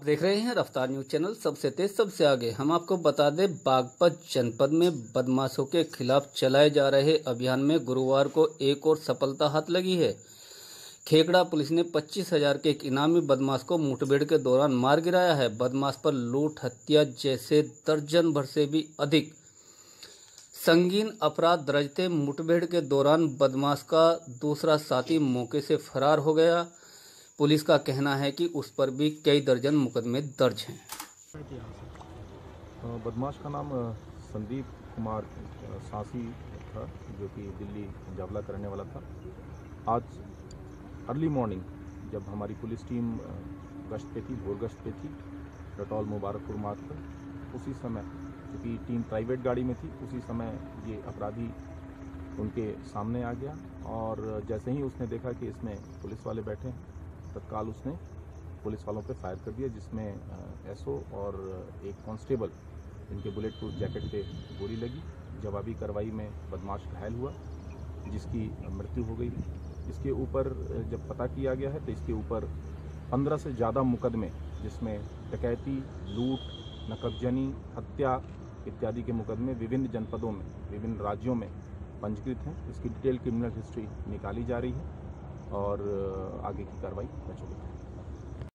देख रहे हैं रफ्तार न्यूज़ चैनल, सबसे तेज, सबसे आगे। हम आपको बता दें, बागपत जनपद में बदमाशों के खिलाफ चलाए जा रहे अभियान में गुरुवार को एक और सफलता हाथ लगी है। खेकड़ा पुलिस ने पच्चीस हज़ार के एक इनामी बदमाश को मुठभेड़ के दौरान मार गिराया है। बदमाश पर लूट, हत्या जैसे दर्जन भर से भी अधिक संगीन अपराध दर्जते मुठभेड़ के दौरान बदमाश का दूसरा साथी मौके से फरार हो गया। पुलिस का कहना है कि उस पर भी कई दर्जन मुकदमे दर्ज हैं। बदमाश का नाम संदीप कुमार सांसी था, जो कि दिल्ली जावला करने वाला था। आज अर्ली मॉर्निंग, जब हमारी पुलिस टीम गश्त पे थी, भोर गश्त पे थी रटौल मुबारकपुर मार्ग पर, उसी समय क्योंकि टीम प्राइवेट गाड़ी में थी, उसी समय ये अपराधी उनके सामने आ गया। और जैसे ही उसने देखा कि इसमें पुलिस वाले बैठे हैं तत्काल उसने पुलिस वालों पे फायर कर दिया, जिसमें एसओ और एक कांस्टेबल, इनके बुलेट प्रूफ जैकेट पे गोली लगी। जवाबी कार्रवाई में बदमाश घायल हुआ, जिसकी मृत्यु हो गई। इसके ऊपर जब पता किया गया है तो इसके ऊपर पंद्रह से ज़्यादा मुकदमे, जिसमें डकैती, लूट नकबजनी हत्या इत्यादि के मुकदमे विभिन्न जनपदों में, विभिन्न राज्यों में पंजीकृत हैं। इसकी डिटेल क्रिमिनल हिस्ट्री निकाली जा रही है। और आगे की कार्रवाई है।